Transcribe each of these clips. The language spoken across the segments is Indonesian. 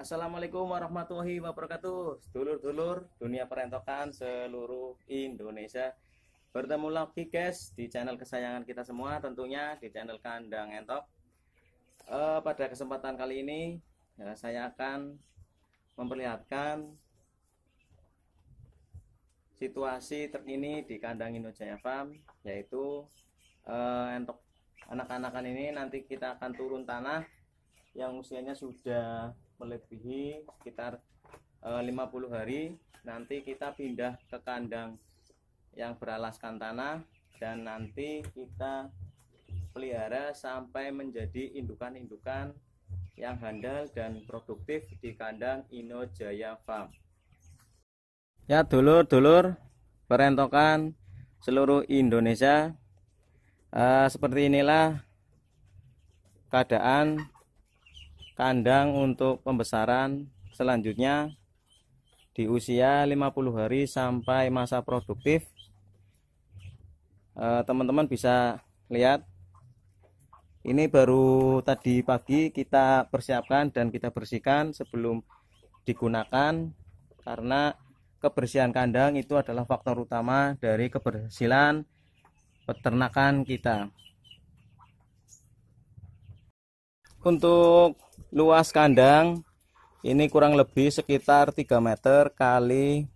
Assalamualaikum warahmatullahi wabarakatuh. Dulur-dulur dunia perentokan seluruh Indonesia. Bertemu lagi guys di channel kesayangan kita semua Tentunya di channel Kandang Entok. Uh, Pada kesempatan kali ini ya, Saya akan memperlihatkan Situasi terkini di kandang Inojaya Farm Yaitu uh, entok anak-anakan ini nanti kita akan turun tanah yang usianya sudah melebihi sekitar eh, e, 50 hari nanti kita pindah ke kandang yang beralaskan tanah dan nanti kita pelihara sampai menjadi indukan-indukan yang handal dan produktif di kandang Ino Jaya Farm. Ya dulur-dulur perentokan seluruh Indonesia uh, seperti inilah keadaan kandang untuk pembesaran selanjutnya di usia 50 hari sampai masa produktif. Eh, teman-teman bisa lihat ini baru tadi pagi kita persiapkan dan kita bersihkan sebelum digunakan karena kebersihan kandang itu adalah faktor utama dari keberhasilan peternakan kita. Untuk luas kandang. Ini kurang lebih sekitar 3 meter kali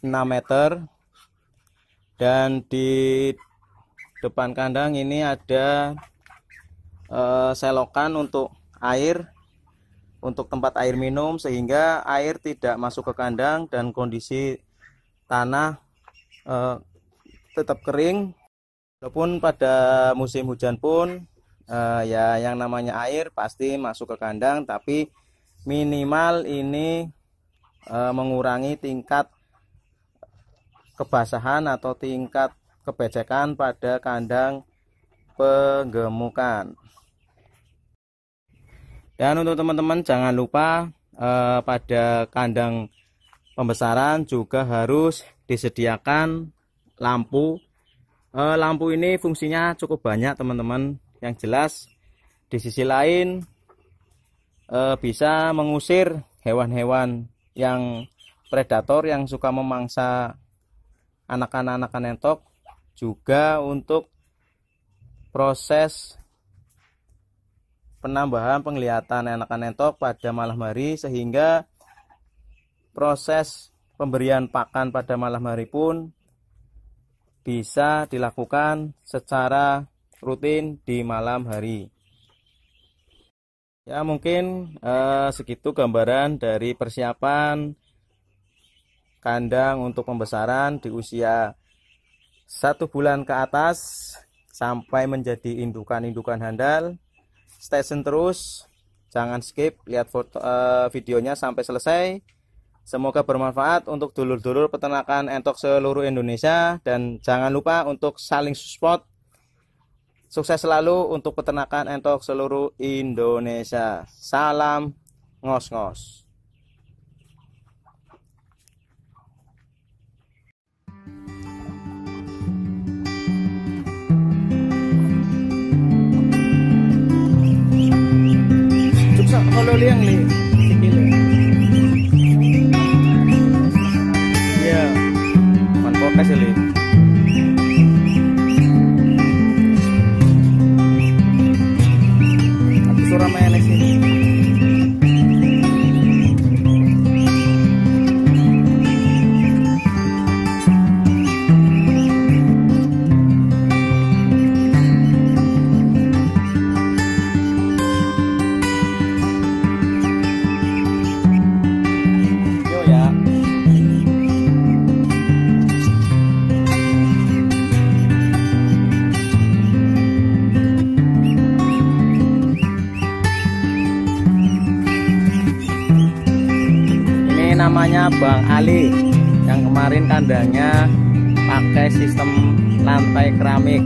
6 meter. Dan di depan kandang ini ada eh, selokan untuk air untuk tempat air minum sehingga air tidak masuk ke kandang dan kondisi tanah eh, tetap kering. Walaupun pada musim hujan pun uh, ya yang namanya air pasti masuk ke kandang tapi minimal ini uh, mengurangi tingkat kebasahan atau tingkat kebecekan pada kandang penggemukan. Dan untuk teman-teman jangan lupa eh, pada kandang pembesaran juga harus disediakan lampu. Eh, lampu ini fungsinya cukup banyak teman-teman yang jelas di sisi lain e, bisa mengusir hewan-hewan yang predator yang suka memangsa anak-anak entok juga untuk proses penambahan penglihatan anak-anak entok pada malam hari sehingga proses pemberian pakan pada malam hari pun bisa dilakukan secara rutin di malam hari. Ya mungkin eh, segitu gambaran dari persiapan kandang untuk pembesaran di usia satu bulan ke atas sampai menjadi indukan-indukan handal. Stay tune terus, jangan skip lihat foto eh, videonya sampai selesai. Semoga bermanfaat untuk dulur-dulur peternakan entok seluruh Indonesia dan jangan lupa untuk saling support Sukses selalu untuk peternakan entok seluruh Indonesia. Salam ngos-ngos. Namanya Bang Ali. Yang kemarin kandangnya pakai sistem lantai keramik